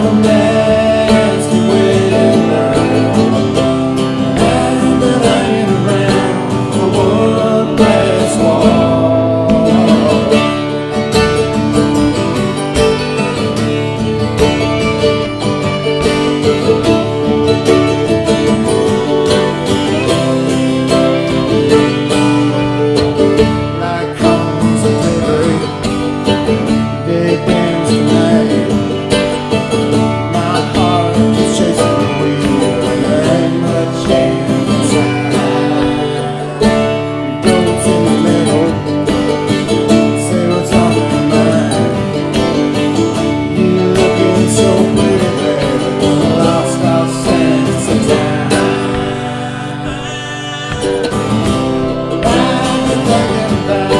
on the man. broken down.